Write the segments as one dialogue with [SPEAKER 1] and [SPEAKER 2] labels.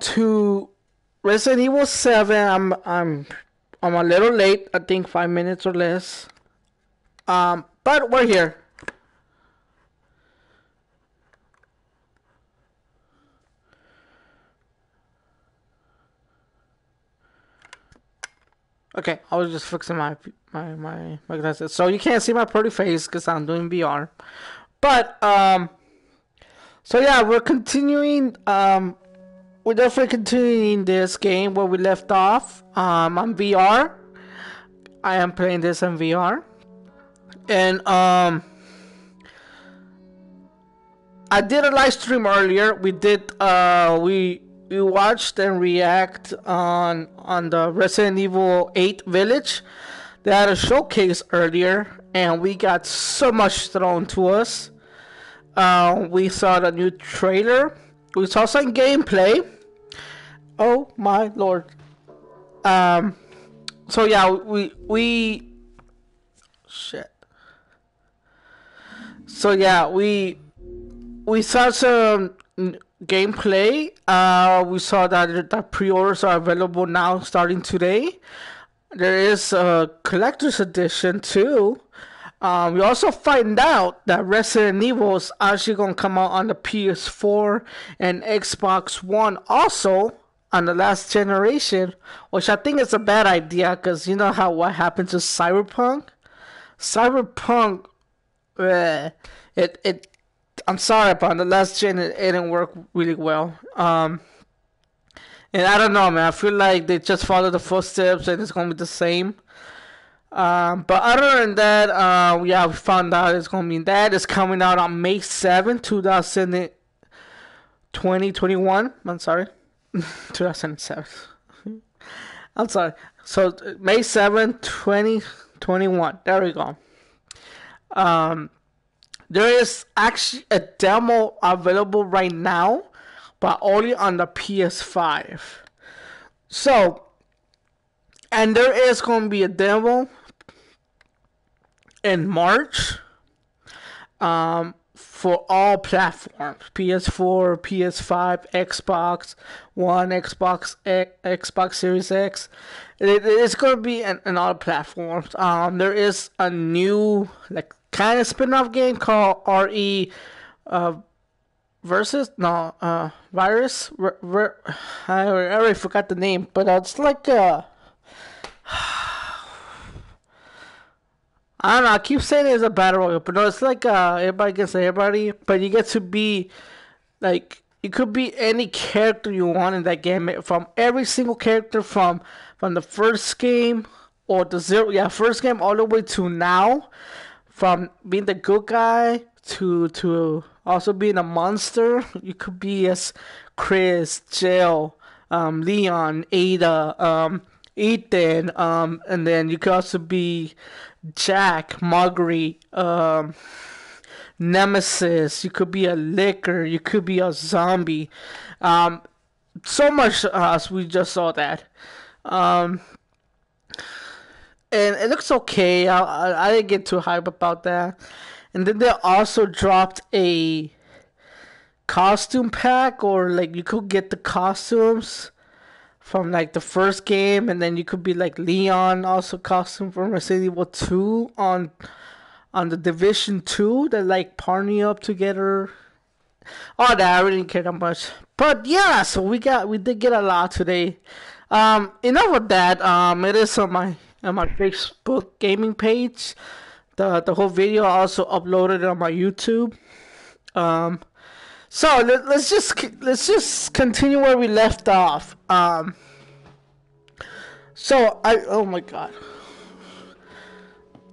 [SPEAKER 1] to Resident Evil 7. I'm I'm I'm a little late. I think five minutes or less. Um, but we're here. Okay, I was just fixing my my my my glasses, so you can't see my pretty face because I'm doing VR. But um, so yeah, we're continuing. Um, we're definitely continuing this game where we left off. Um, on VR. I am playing this in VR, and um, I did a live stream earlier. We did uh we we watched and react on on the Resident Evil 8 Village. They had a showcase earlier, and we got so much thrown to us. Uh, we saw the new trailer. We saw some gameplay. Oh my lord! Um, so yeah, we we shit. So yeah, we we saw some gameplay. Uh, we saw that the pre-orders are available now, starting today. There is a collector's edition too. Um, we also find out that Resident Evil is actually gonna come out on the PS4 and Xbox One also on the last generation, which I think is a bad idea because you know how what happened to Cyberpunk. Cyberpunk, uh, it it I'm sorry, but on the last gen it, it didn't work really well. Um, and I don't know, man. I feel like they just follow the footsteps and it's gonna be the same. Um, but other than that, uh, yeah, we found out it's gonna be that. It's coming out on May 7, 2021. I'm sorry, 2007. I'm sorry. So May 7, 2021. There we go. Um, there is actually a demo available right now, but only on the PS5. So, and there is going to be a demo in March um, for all platforms PS4, PS5, Xbox One, Xbox X, Xbox Series X. It, it's going to be in, in all platforms. Um, there is a new, like, kind of spin-off game called RE uh, versus no uh virus. R- R- I already forgot the name, but it's like uh I don't know. I keep saying it's a battle royale, but no, it's like uh everybody against everybody. But you get to be like you could be any character you want in that game from every single character from from the first game or the zero yeah first game all the way to now from being the good guy to to also being a monster. You could be as Chris, Jill, um, Leon, Ada, um, Ethan, um, and then you could also be Jack, Marguerite, um, Nemesis. You could be a Licker. You could be a zombie. Um, so much uh, we just saw that. Um, and it looks okay. I, I, I didn't get too hype about that. And then they also dropped a costume pack, or like you could get the costumes from like the first game, and then you could be like Leon, also costume from Resident Evil Two on on the Division Two. That like partnering up together. All that I really didn't care that much, but yeah. So we got we did get a lot today. Um, enough of that. Um, it is on my on my Facebook gaming page. The the whole video I also uploaded on my YouTube. Um, so let, us just let's just continue where we left off. Um, so I oh my god.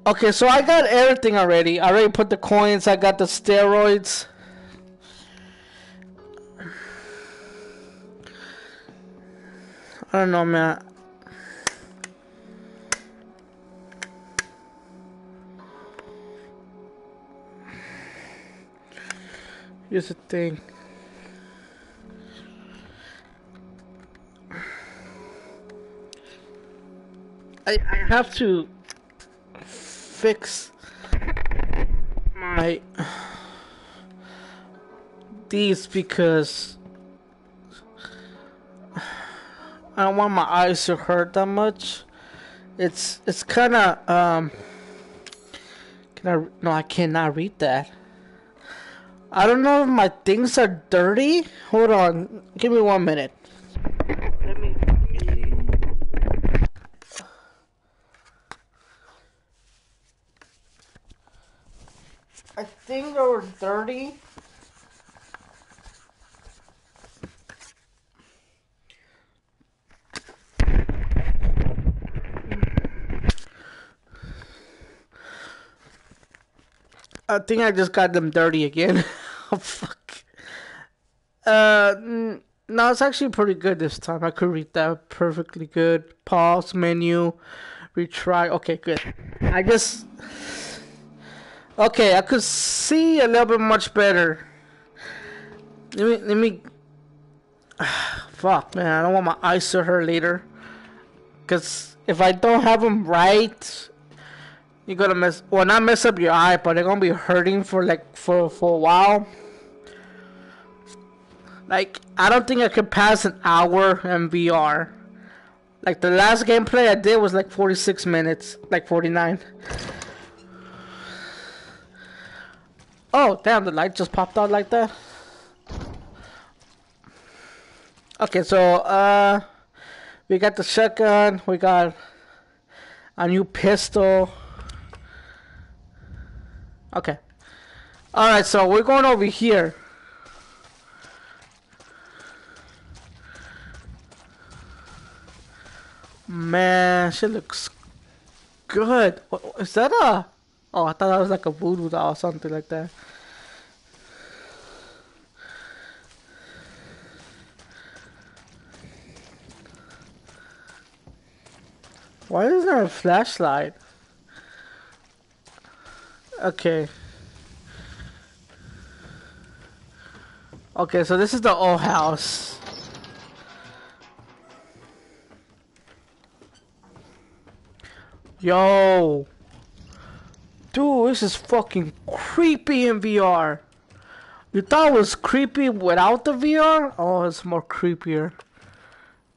[SPEAKER 1] Okay, so I got everything already. I already put the coins. I got the steroids. I don't know, man. Here's the thing. I, I have to fix my these because I don't want my eyes to hurt that much. It's it's kind of um. Can I? No, I cannot read that. I don't know if my things are dirty. Hold on, give me one minute. Let me. Let me see. I think they were dirty. I think I just got them dirty again. oh, fuck. Uh, no, it's actually pretty good this time. I could read that perfectly good. Pause, menu, retry. Okay, good. I just. Okay, I could see a little bit much better. Let me. Let me. Fuck, man. I don't want my eyes to hurt later. Because if I don't have them right, you're gonna mess well not mess up your eye but they're gonna be hurting for like for for a while like i don't think i could pass an hour in vr like the last gameplay i did was like 46 minutes like 49 oh damn the light just popped out like that okay so uh we got the shotgun we got a new pistol Okay. Alright, so we're going over here. Man, she looks good. Is that a... Oh, I thought that was like a voodoo doll or something like that. Why is there a flashlight? Okay. Okay, so this is the old house. Yo. Dude, this is fucking creepy in VR. You thought it was creepy without the VR? Oh, it's more creepier.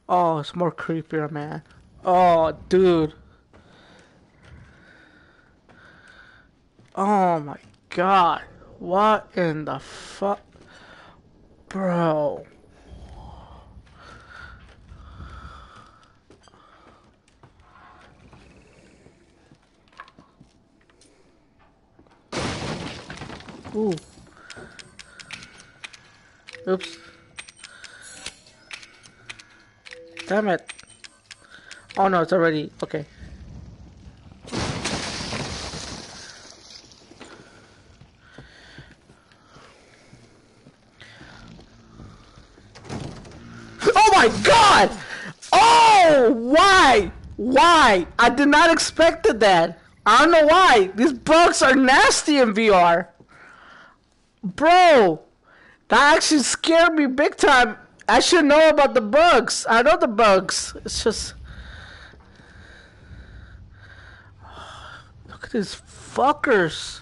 [SPEAKER 1] Oh, it's more creepier, man. Oh, dude. Oh my god. What in the fuck? Bro. Ooh. Oops. Damn it. Oh no, it's already... Okay. Oh my god! Oh, why? Why? I did not expect that. I don't know why. These bugs are nasty in VR. Bro, that actually scared me big time. I should know about the bugs. I know the bugs. It's just... Look at these fuckers.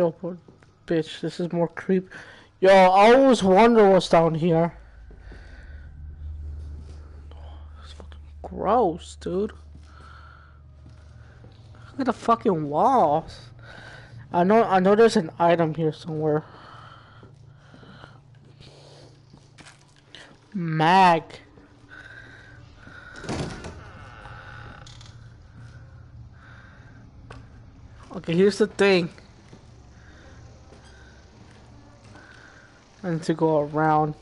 [SPEAKER 1] Yo, bitch, this is more creep. Yo, I always wonder what's down here. It's fucking gross, dude. Look at the fucking walls. I know, I know there's an item here somewhere. Mag. Okay, here's the thing. And to go around.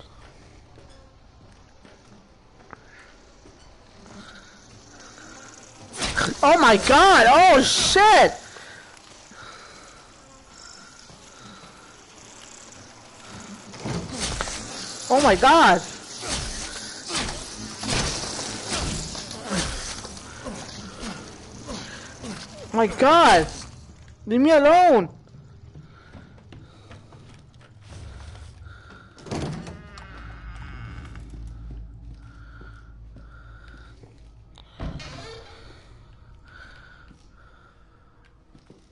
[SPEAKER 1] Oh my god! Oh shit! Oh my god! My god! Leave me alone!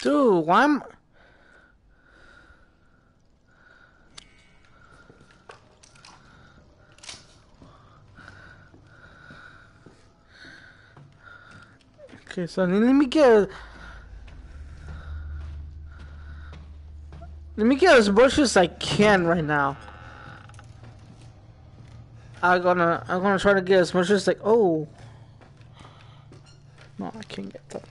[SPEAKER 1] Dude, why am... Okay, so let me get... Let me get as much as I can right now. I'm gonna, I'm gonna try to get as much as like, oh. No, I can't get that.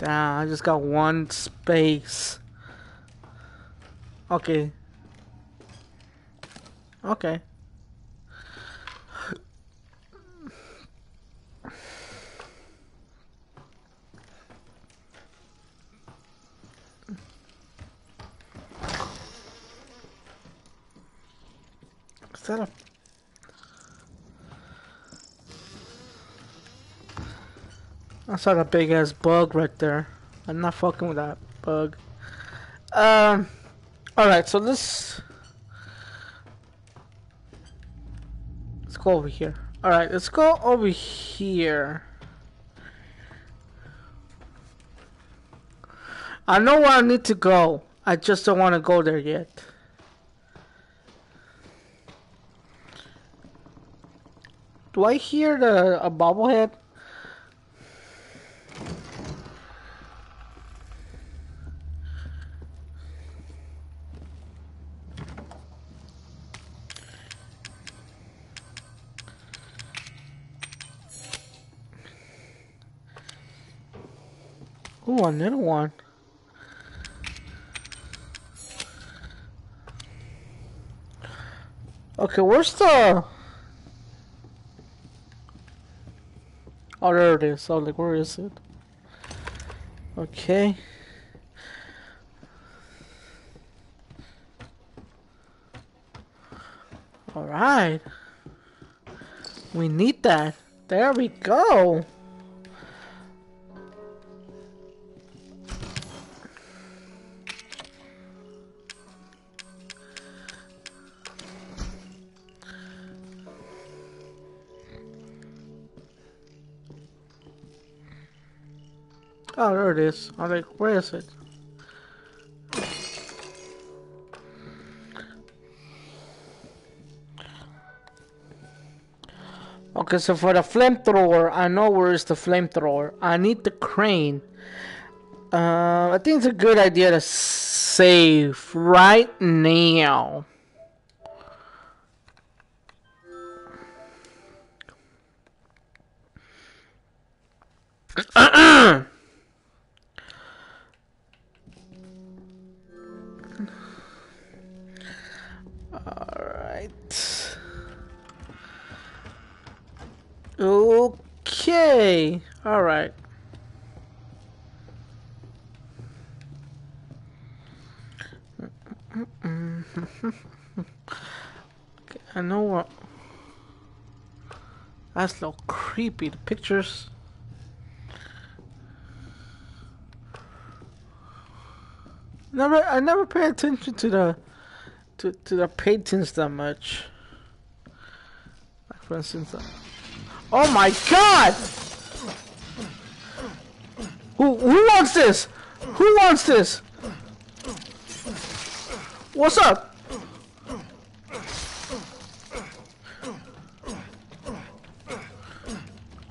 [SPEAKER 1] Damn, I just got one space. Okay. Okay. Is that a... I saw a big ass bug right there. I'm not fucking with that bug. Um, alright, so let's... go over here. Alright, let's go over here. I know where I need to go. I just don't want to go there yet. Do I hear the a bobblehead? Another one. Okay, where's the... Oh, there it is. I was like, where is it? Okay. Alright. We need that. There we go. Oh, there it is. I'm like, where is it? Okay, so for the flamethrower, I know where is the flamethrower. I need the crane. Uh, I think it's a good idea to save right now. Okay. Alright. okay, I know what. That's little creepy. The pictures. Never, I never pay attention to the to, to the paintings that much. Like for instance, uh, oh my god! Who who wants this? Who wants this? What's up?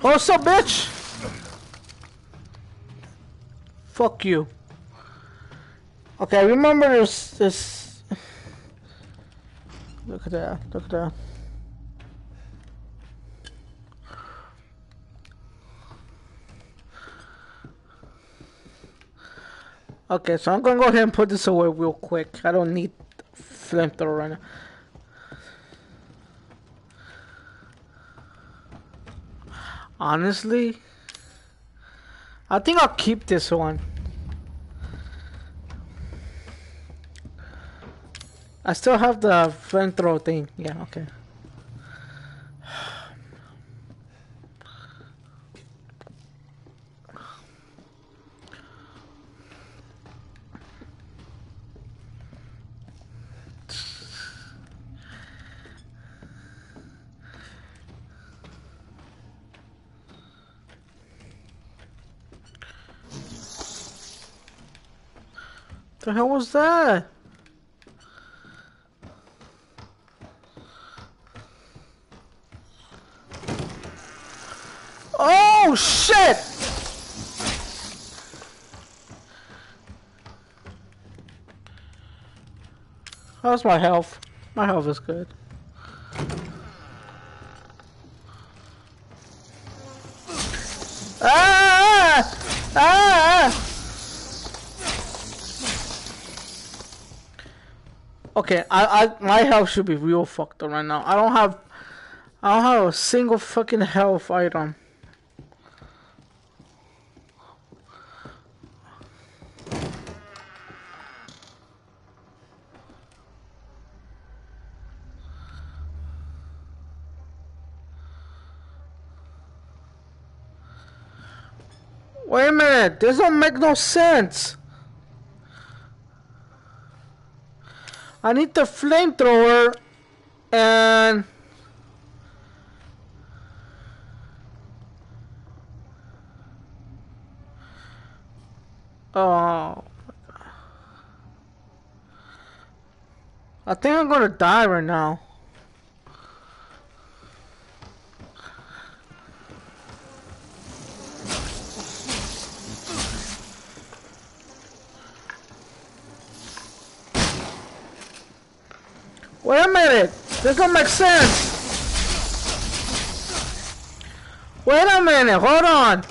[SPEAKER 1] What's up, bitch? Fuck you. Okay, remember this this Look at that, look at that. Okay, so I'm gonna go ahead and put this away real quick. I don't need flamethrower right now. Honestly, I think I'll keep this one. I still have the flamethrower thing. Yeah, okay. Hell was that? Oh shit! How's my health? My health is good. Ah! Ah! Okay, I, I, my health should be real fucked up right now. I don't have, I don't have a single fucking health item. Wait a minute, this don't make no sense. I need the flamethrower and Oh I think I'm gonna die right now. Wait a minute! This don't make sense! Wait a minute, hold on!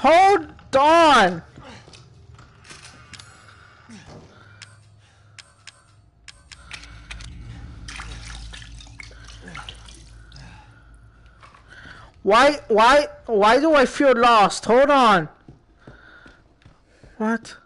[SPEAKER 1] Hold on! Why, why, why do I feel lost? Hold on. What?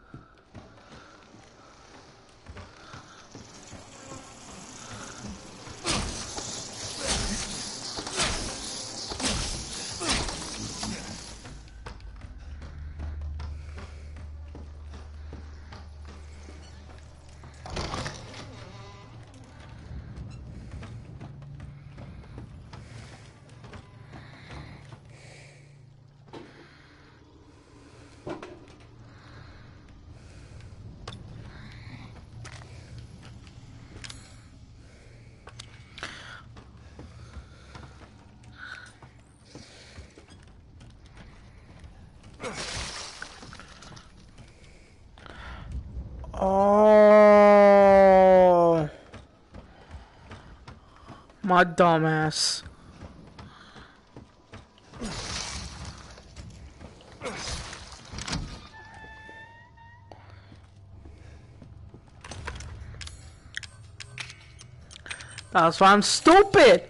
[SPEAKER 1] My dumbass. That's why I'm stupid.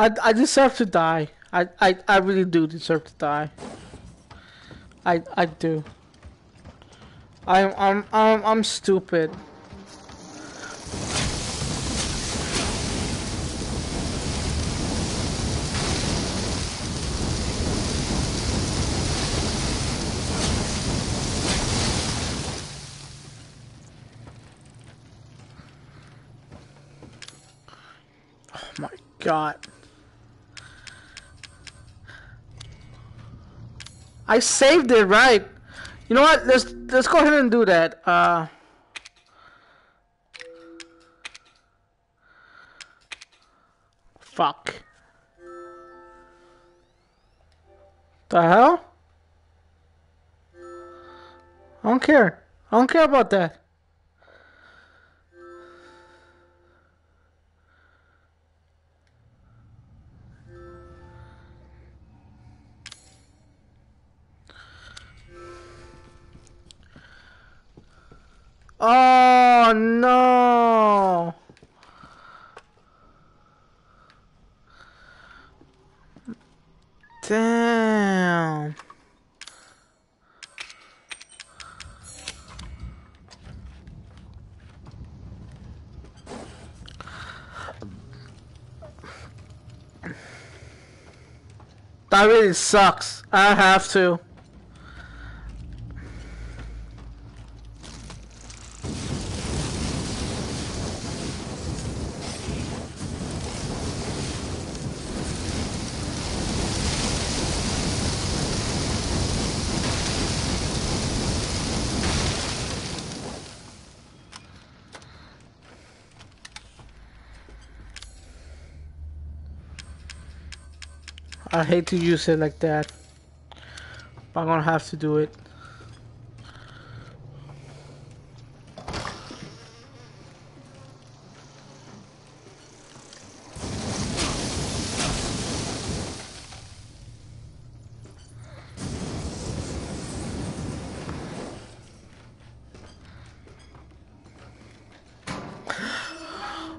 [SPEAKER 1] I, I deserve to die. I, I, I really do deserve to die. I I do. I'm I'm I'm I'm stupid. Oh my god. I saved it right. You know what? Let's let's go ahead and do that. Uh Fuck. The hell? I don't care. I don't care about that. Oh no! Damn. That really sucks. I have to. Hate to use it like that. But I'm gonna have to do it.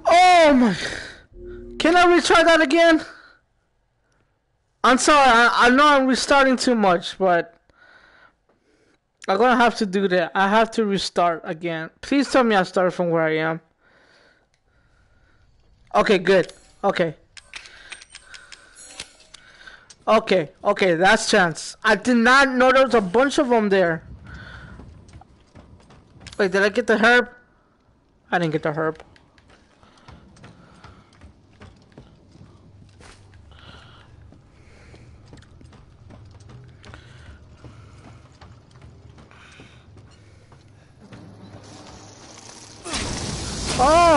[SPEAKER 1] Oh my! Can I retry that again? I'm sorry, I, I know I'm restarting too much, but I'm gonna have to do that. I have to restart again. Please tell me I started from where I am. Okay, good. Okay. Okay, okay, that's chance. I did not know there was a bunch of them there. Wait, did I get the herb? I didn't get the herb.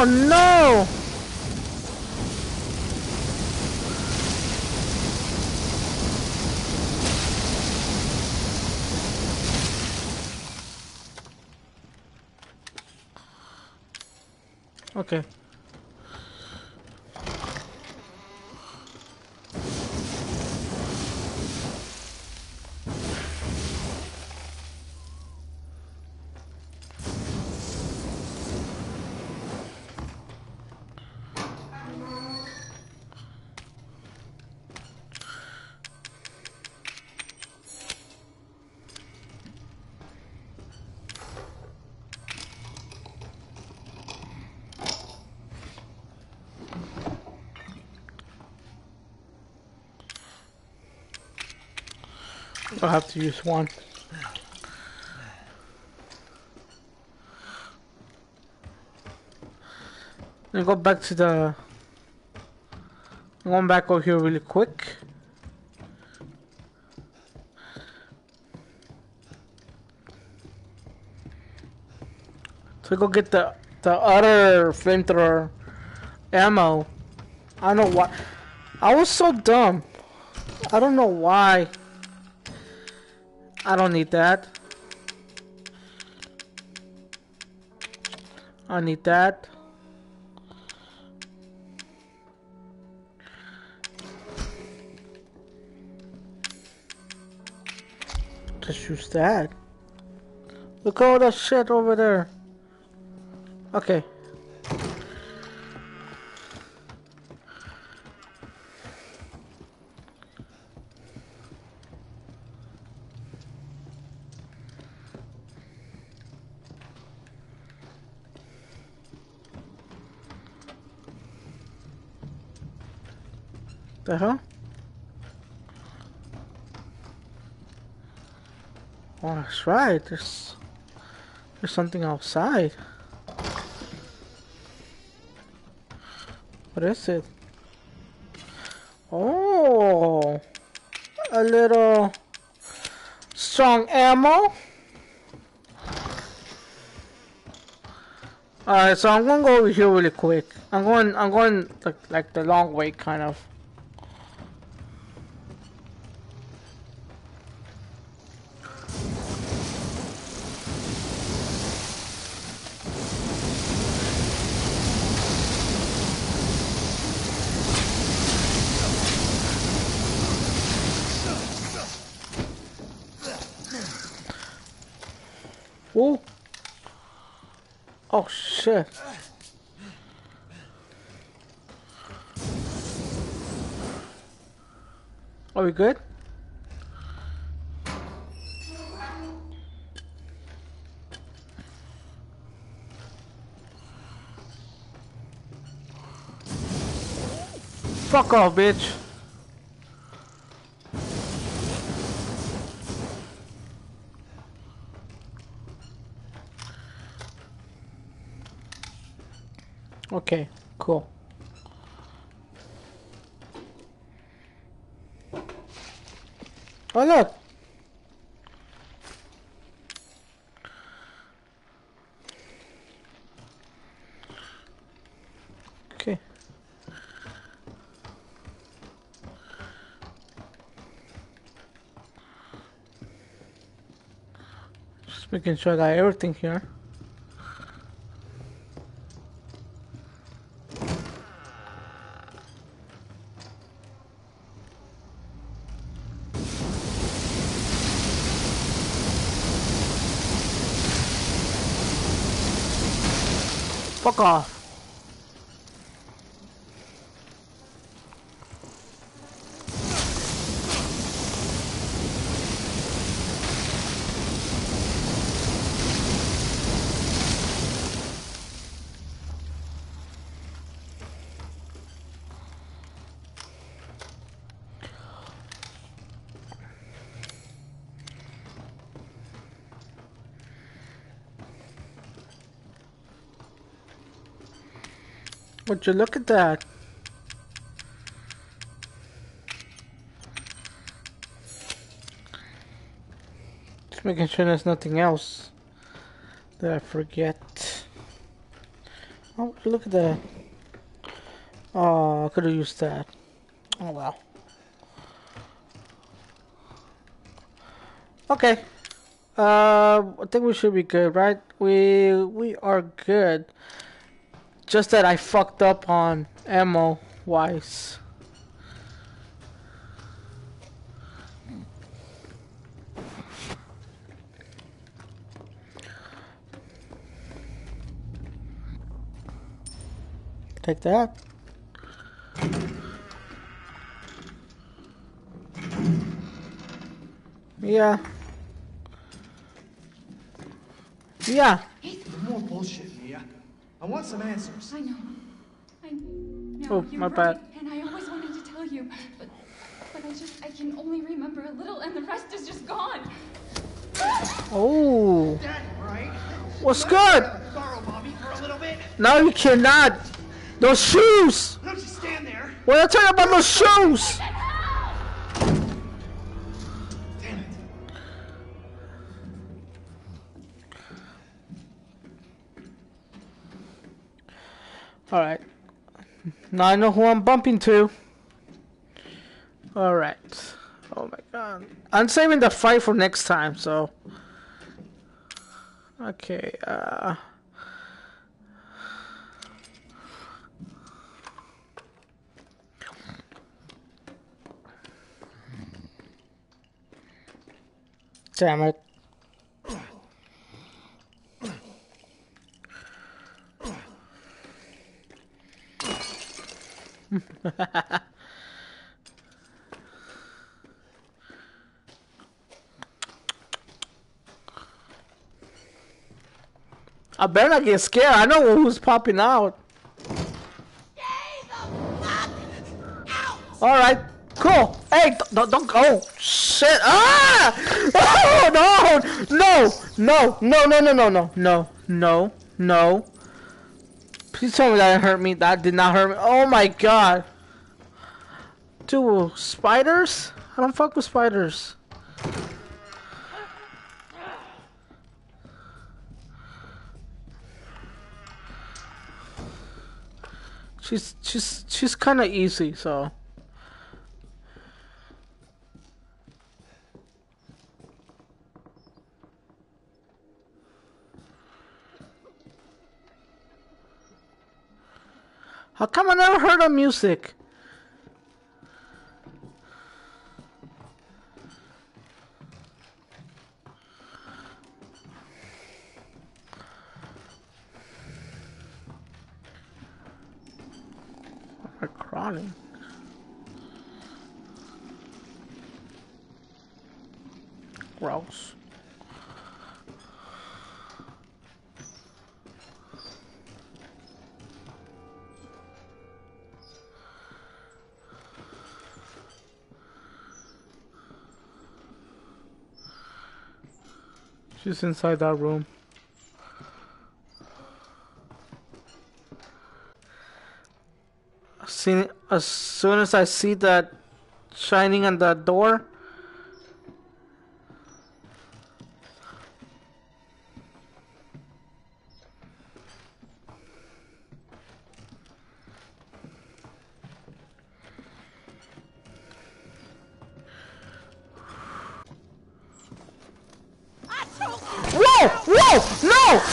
[SPEAKER 1] No! Okay. I'll have to use one. Me go back to the... I'm going back over here really quick. To go get the the other flamethrower ammo. I don't know why. I was so dumb. I don't know why. I don't need that. I need that. Just use that. Look at all that shit over there. Okay. The hell? Oh, right. There's there's something outside. What is it? Oh, a little strong ammo. Alright, so I'm gonna go over here really quick. I'm going, I'm going like the long way, kind of. Whoa. Oh shit. Are we good? Fuck off, bitch. Okay, cool. Oh, look. Okay. Just making sure that everything here. Fuck off. Oh. Would you look at that? Just making sure there's nothing else that I forget. Oh, look at that. Oh, I could have used that. Oh well. Okay. Uh, I think we should be good, right? We we are good. Just that I fucked up on ammo wise. Take that. Yeah. Yeah.
[SPEAKER 2] More bullshit, Mia. I want some answers.
[SPEAKER 3] I know. I know.
[SPEAKER 1] Oh,
[SPEAKER 3] you're
[SPEAKER 1] my
[SPEAKER 3] right,
[SPEAKER 1] bad.
[SPEAKER 3] And I always wanted to tell you, but but I just I can only remember a little, and the rest is just gone.
[SPEAKER 1] Oh.
[SPEAKER 2] That right?
[SPEAKER 1] What's
[SPEAKER 2] Let
[SPEAKER 1] good?
[SPEAKER 2] me, uh, Borrow mommy for a little bit.
[SPEAKER 1] No, you cannot. Those shoes.
[SPEAKER 2] Don't you stand there.
[SPEAKER 1] What I tell you about those shoes? All right. Now I know who I'm bumping to. All right. Oh my god. I'm saving the fight for next time, so. Okay. Uh. Damn it. I better not get scared. I know who's popping out. All right, cool. Hey, don't, don't go. Shit. Ah! Oh no, no, no, no, no, no, no, no, no, no, no. Please tell me that hurt me. That did not hurt me. Oh my god. Dude, spiders? I don't fuck with spiders. She's she's she's kind of easy, so. How come I never heard of music? We're crawling. Gross. She's inside that room. As soon as I see that shining on the door.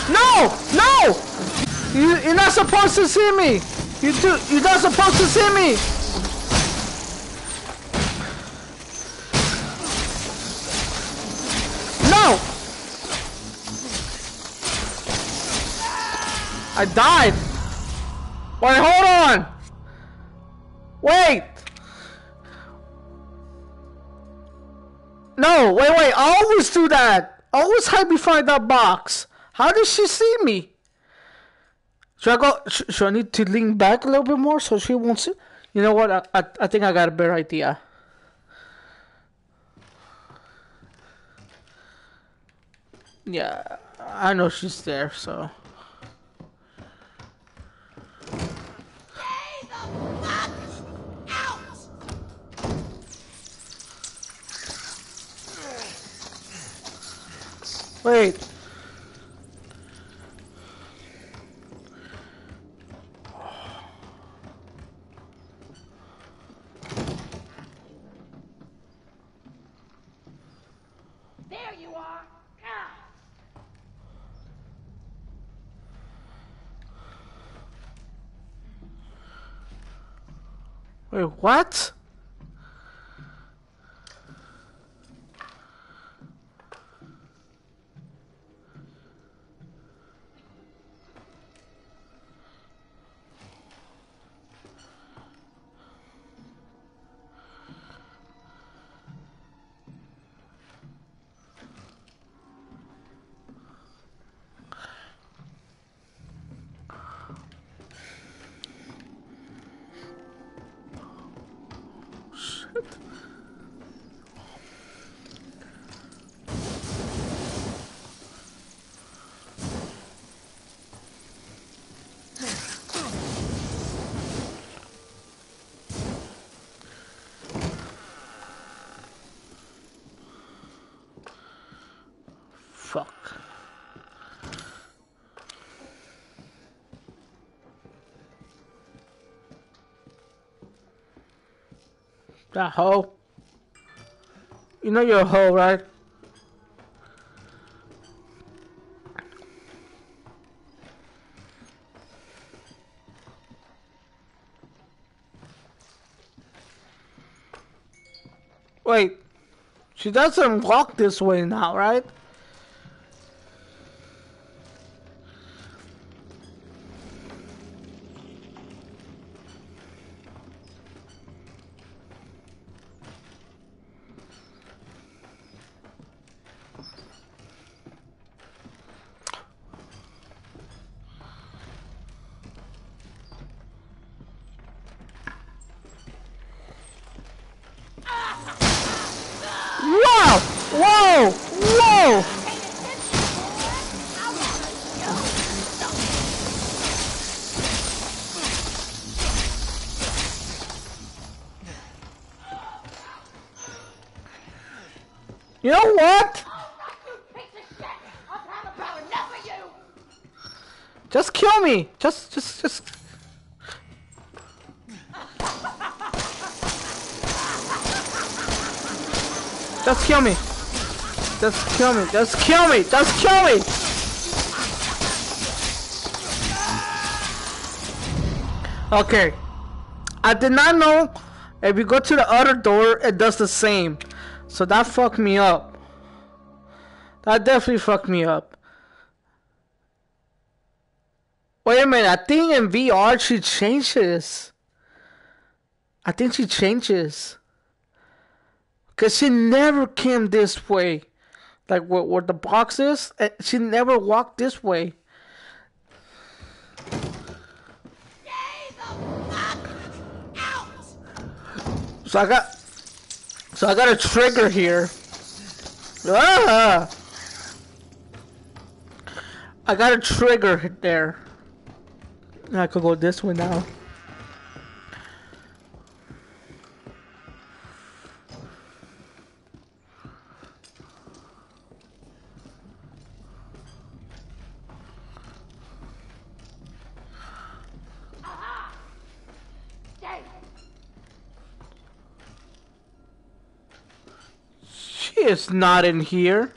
[SPEAKER 1] No! No! You, you're not supposed to see me! You do, you're not supposed to see me! No! I died! Wait, hold on! Wait! No, wait, wait, I always do that! Always hide behind that box! How does she see me? Should I go, sh should I need to lean back a little bit more so she won't see? You know what, I, I, I think I got a better idea. Yeah, I know she's there, so... Wait.
[SPEAKER 4] There you are. Ah.
[SPEAKER 1] Wait, what? That hoe. You know you're a hoe, right? Wait. She doesn't walk this way now, right? You know what? Just kill me. Just, just, just. Just kill me. Just kill me. Just kill me. Just kill me. Okay. I did not know if you go to the other door, it does the same. So that fucked me up. That definitely fucked me up. Wait a minute, I think in VR she changes. I think she changes. Cause she never came this way. Like where, where the box is, eh, she never walked this way.
[SPEAKER 4] Stay the fuck out!
[SPEAKER 1] So I got So I got a trigger here. Ah! I got a trigger there. I could go this way now. It's not in here.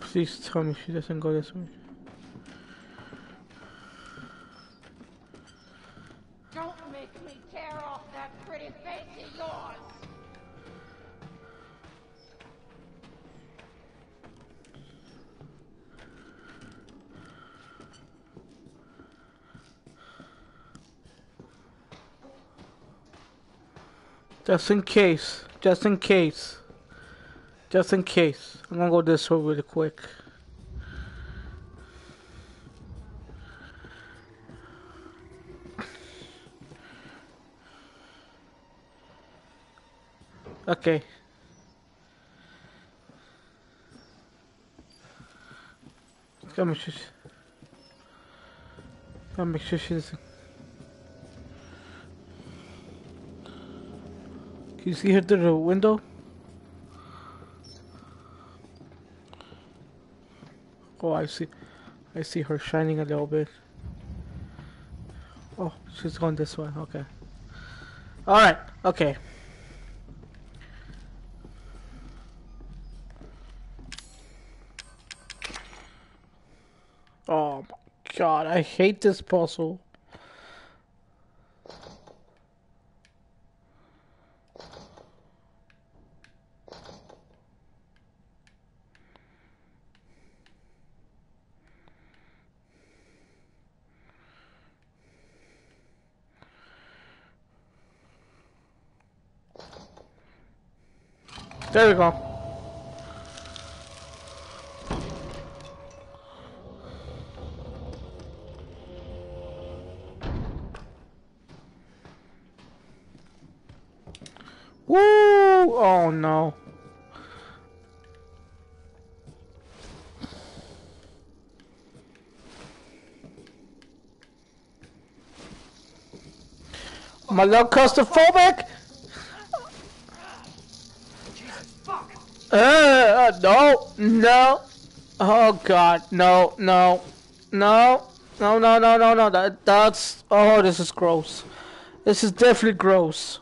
[SPEAKER 1] Please tell me she doesn't go this way. Just in case. Just in case. Just in case. I'm gonna go this way really quick. Okay. Gotta make sure she, make sure she doesn't. You see her through the window? Oh, I see. I see her shining a little bit. Oh, she's going this way. Okay. All right. Okay. Oh my god, I hate this puzzle. There we go. Woo! Oh no. My love claustrophobic?
[SPEAKER 2] Fuck!
[SPEAKER 1] Uh, no, no. Oh god, no, no, no, no, no, no, no, no. That that's. Oh, this is gross. This is definitely gross.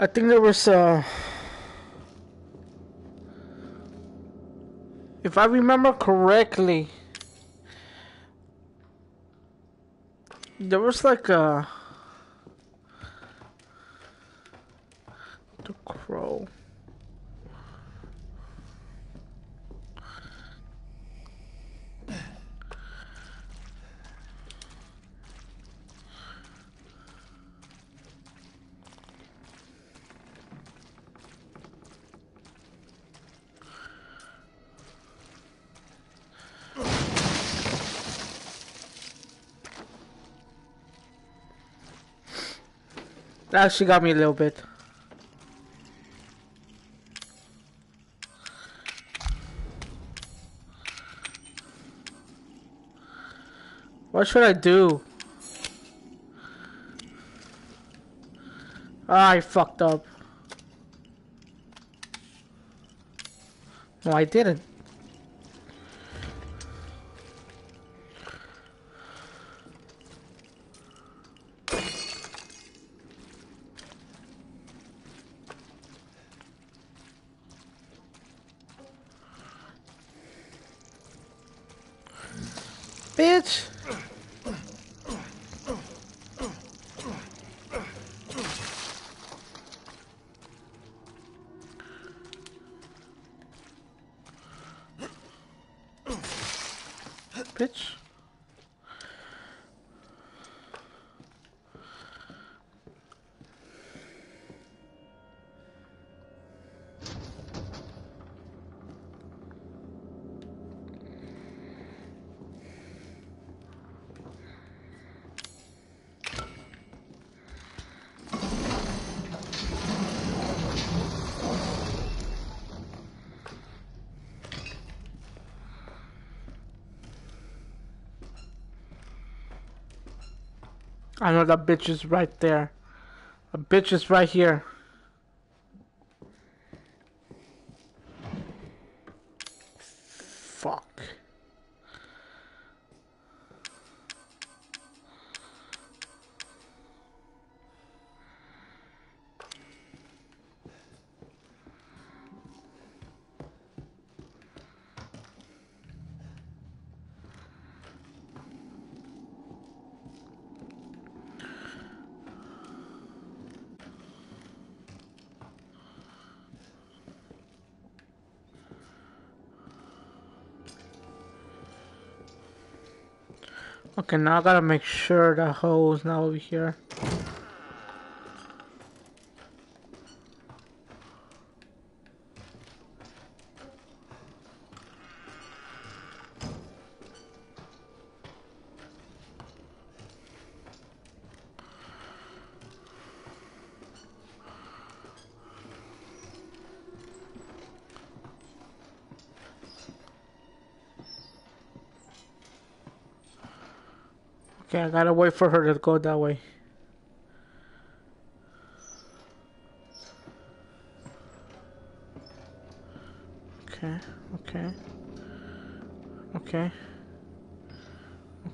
[SPEAKER 1] I think there was uh if I remember correctly there was like a the crow that actually got me a little bit What should I do? Ah, I fucked up. No, I didn't. Bitch! Bitch. I know that bitch is right there. A bitch is right here. Okay, now I gotta make sure that is not over here. I gotta wait for her to go that way. Okay, okay. Okay.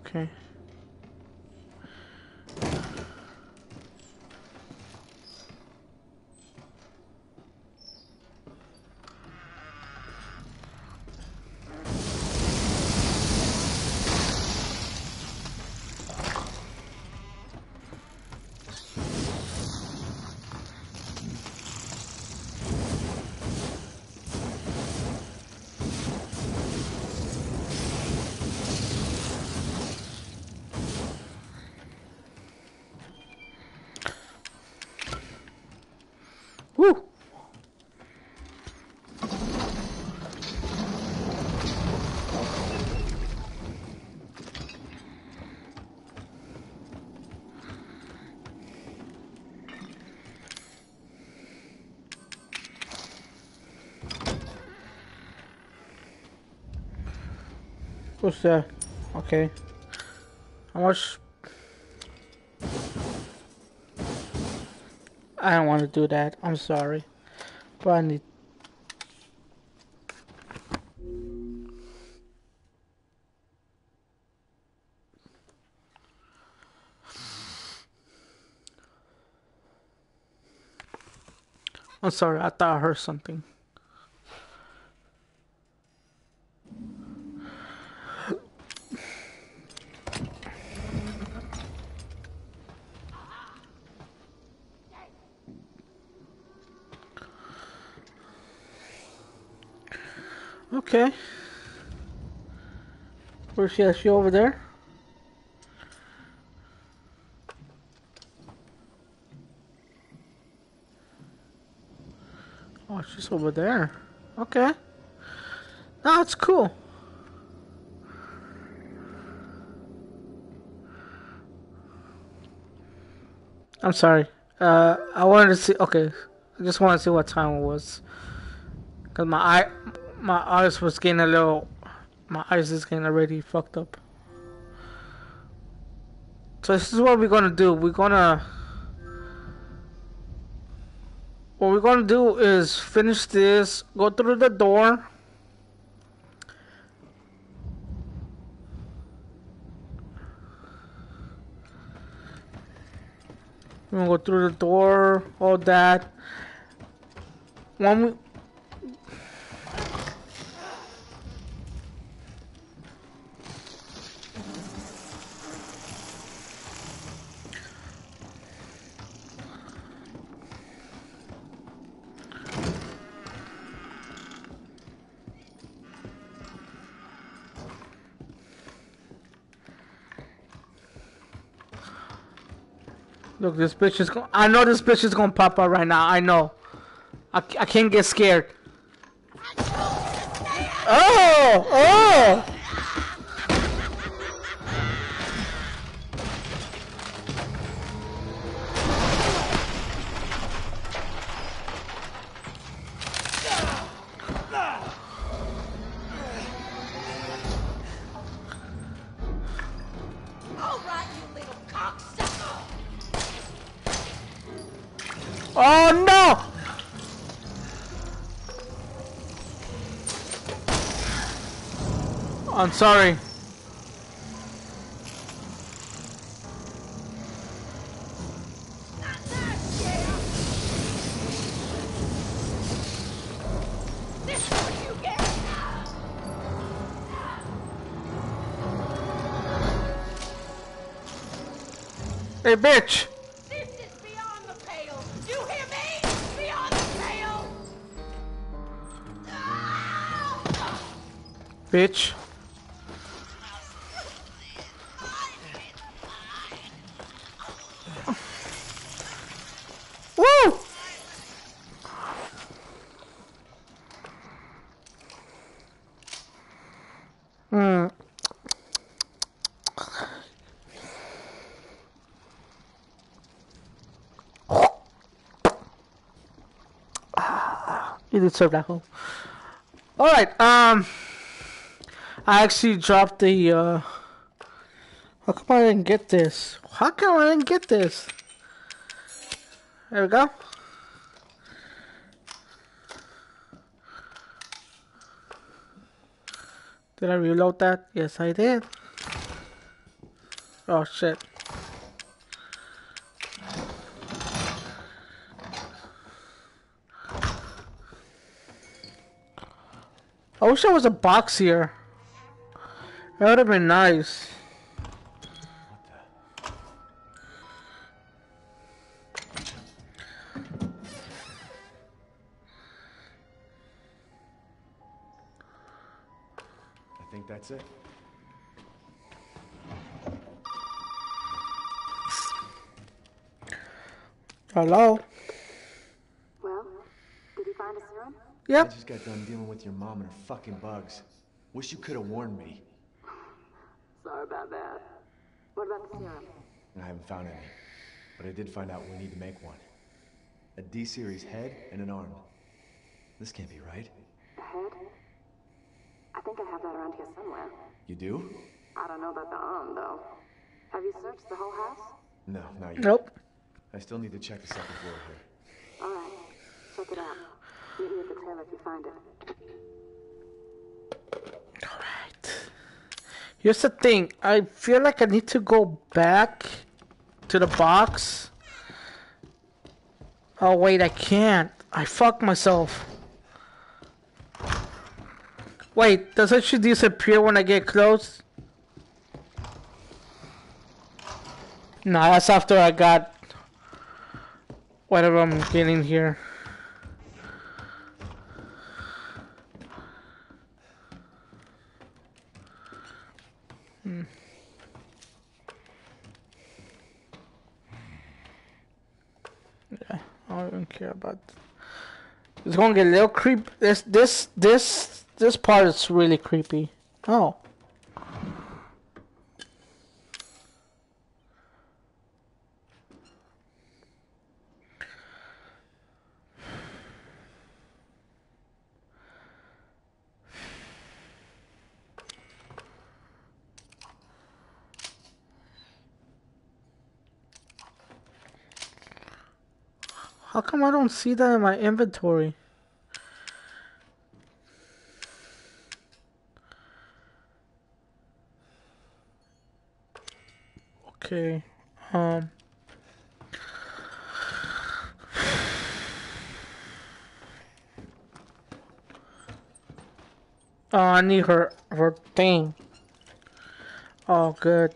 [SPEAKER 1] Okay. Woo! What's that? Okay. How much? I don't want to do that. I'm sorry. But I need. I'm sorry. I thought I heard something. Okay. Where's she? Over there? Oh, she's over there. Okay. No, it's cool. I'm sorry. Uh, I wanted to see. Okay, I just want to see what time it was. Cause my eye, my eyes was getting a little. My eyes is getting already fucked up. So this is what we're gonna do. We're gonna. What we're gonna do is finish this. Go through the door. We're gonna go through the door, all that. When we, This bitch is going I know this bitch is gonna pop out right now. I know. I, I can't get scared. Oh! Oh!
[SPEAKER 4] You get.
[SPEAKER 1] Hey, bitch!
[SPEAKER 4] This is beyond the pale. You hear me? Beyond the pale. Ah!
[SPEAKER 1] Bitch. You deserve that hole. Alright, um... I actually dropped the, uh... How come I didn't get this? How come I didn't get this? There we go. Did I reload that? Yes, I did. Oh, shit. I wish there was a box here. That would have been nice.
[SPEAKER 2] I think that's it.
[SPEAKER 1] Hello?
[SPEAKER 5] Well, did you find a serum?
[SPEAKER 2] I just got done dealing with your mom and her fucking bugs. Wish you could have warned me.
[SPEAKER 5] Sorry about that. What about the serum?
[SPEAKER 2] I haven't found any. But I did find out we need to make one. A D-series head and an arm. This can't be right.
[SPEAKER 5] A head? I think I have that around here somewhere.
[SPEAKER 2] You do?
[SPEAKER 5] I don't know about the arm, though. Have you searched the whole house?
[SPEAKER 2] No, not yet.
[SPEAKER 1] Nope.
[SPEAKER 2] I still need to check the second floor here.
[SPEAKER 5] All right. Check it out. If you find it.
[SPEAKER 1] Alright. Here's the thing. I feel like I need to go back to the box. Oh, wait, I can't. I fucked myself. Wait, does it should disappear when I get close? No, that's after I got whatever I'm getting here. Yeah, I don't care about. It's gonna get a little creep. This this this this part is really creepy. Oh. How come I don't see that in my inventory? Okay. Um. Oh, I need her her thing. Oh, good.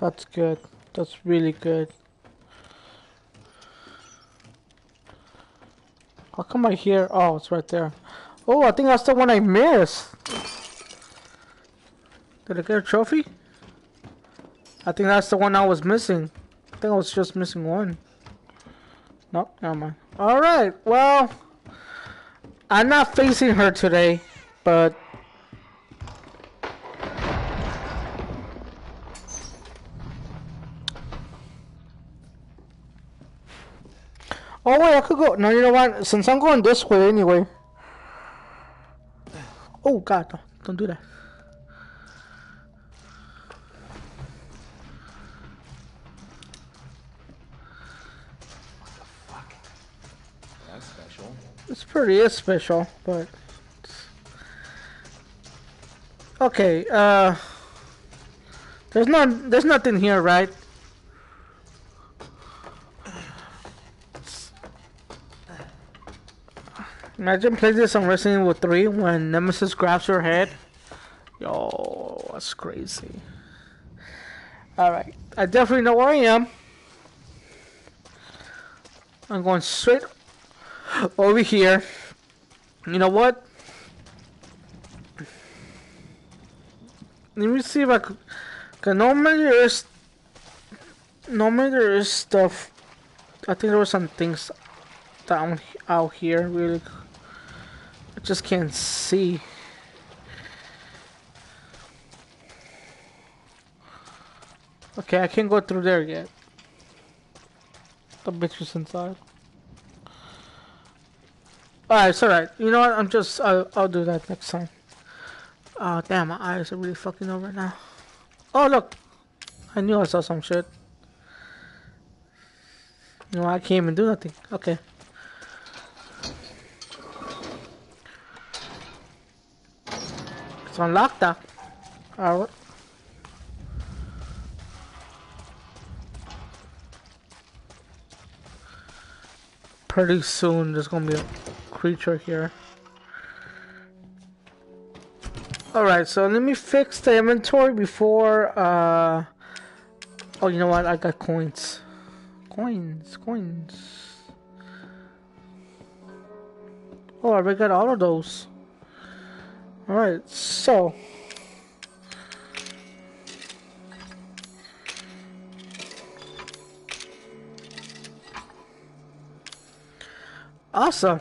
[SPEAKER 1] That's good. That's really good. How come I hear? Oh, it's right there. Oh, I think that's the one I missed. Did I get a trophy? I think that's the one I was missing. I think I was just missing one. Nope, never mind. Alright, well, I'm not facing her today, but Oh wait, I could go. No, you know what? Since I'm going this way anyway. Oh God, no, don't do that.
[SPEAKER 2] That's special.
[SPEAKER 1] It's pretty special, but okay. Uh, there's not, there's nothing here, right? Imagine playing this on Resident Evil 3 when Nemesis grabs your head. Yo, that's crazy. Alright, I definitely know where I am. I'm going straight over here. You know what? Let me see if I could. Cause normally there's. Normally there is stuff. I think there were some things down out here. Really, just can't see. Okay, I can't go through there yet. The bitch is inside. Alright, it's alright. You know what? I'm just. I'll, I'll do that next time. Oh, damn, my eyes are really fucking over now. Oh, look! I knew I saw some shit. No, I can't even do nothing. Okay. It's unlocked. Alright. Pretty soon there's gonna be a creature here. Alright, so let me fix the inventory before, uh... Oh, you know what? I got coins. Coins, coins. Oh, I got all of those. Alright, so... Awesome.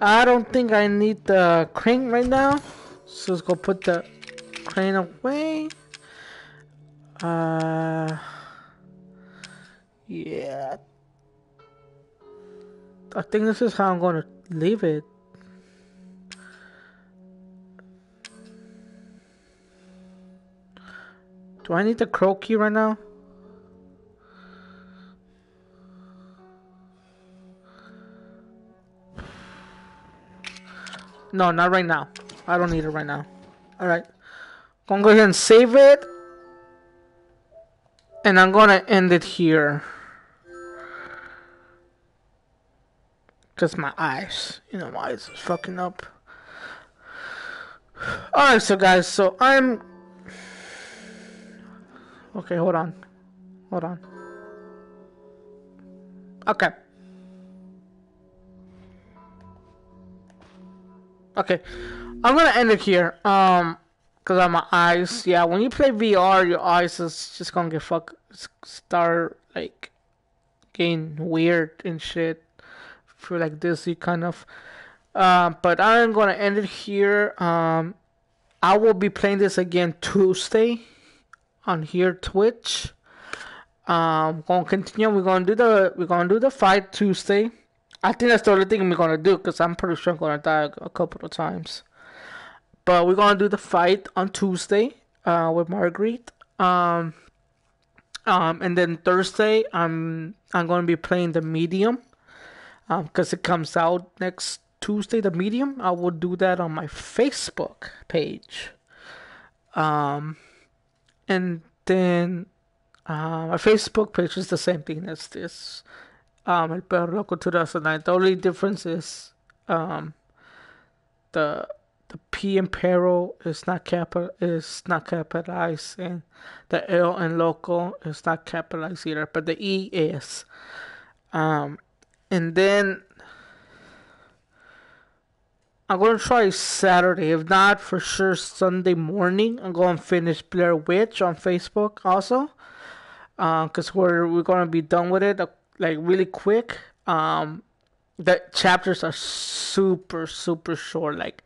[SPEAKER 1] I don't think I need the crank right now. So let's go put the crank away. Uh, yeah. I think this is how I'm going to leave it. Do I need the crow key right now? No, not right now. I don't need it right now. Alright. I'm gonna go ahead and save it. And I'm gonna end it here. Cause my eyes, you know, my eyes is fucking up. Alright, so guys, so I'm. Okay, hold on. Hold on. Okay. Okay, I'm gonna end it here. Um, cause of my eyes. Yeah, when you play VR, your eyes is just gonna get fuck start like getting weird and shit. Feel like dizzy kind of. Um, but I'm gonna end it here. Um, I will be playing this again Tuesday on here Twitch. Um, gonna continue. We're gonna do the we're gonna do the fight Tuesday. I think that's the only thing we're gonna do because I'm pretty sure I'm gonna die a couple of times. But we're gonna do the fight on Tuesday uh, with Marguerite. Um, um, and then Thursday I'm I'm gonna be playing the medium. Um, because it comes out next Tuesday. The medium. I will do that on my Facebook page. Um, and then my Facebook page is the same thing as this um, El Perro Loco 2009. The only difference is um, the the P in Perro is not capital is not capitalized, and the L in Loco is not capitalized either, but the E is. Um, and then I'm gonna try Saturday. If not, for sure Sunday morning. I'm gonna finish Blair Witch on Facebook also, because uh, we're we're gonna be done with it like really quick. Um, the chapters are super super short. Like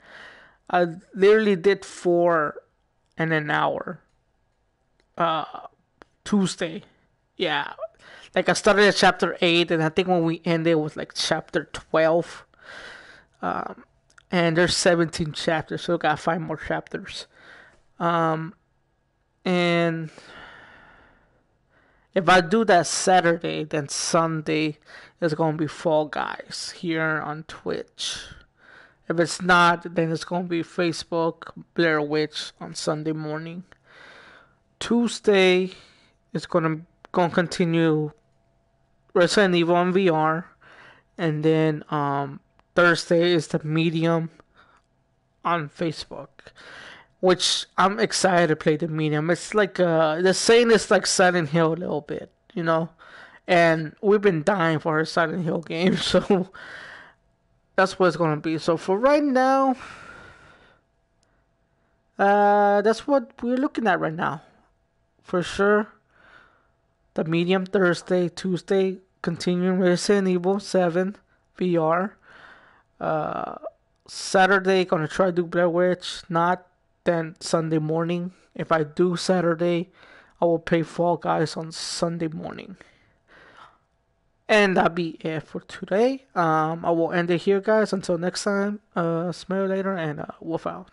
[SPEAKER 1] I literally did four in an hour. Uh, Tuesday, yeah. Like I started at chapter eight, and I think when we ended was like chapter twelve. Um, and there's seventeen chapters, so we got five more chapters. Um, and if I do that Saturday, then Sunday is going to be Fall Guys here on Twitch. If it's not, then it's going to be Facebook Blair Witch on Sunday morning. Tuesday is going to going to continue Resident Evil on VR, and then um, Thursday is the Medium on Facebook which I'm excited to play the medium. It's like uh, the same is like Silent Hill a little bit, you know, and we've been dying for a Silent Hill game, so that's what it's gonna be. So for right now, uh, that's what we're looking at right now, for sure. The medium Thursday, Tuesday, continuing Resident Evil Seven VR. Uh, Saturday gonna try to do Blair Witch, not then Sunday morning. If I do Saturday, I will play Fall Guys on Sunday morning. And that'll be it for today. Um, I will end it here, guys. Until next time, uh, smell later and uh, wolf out.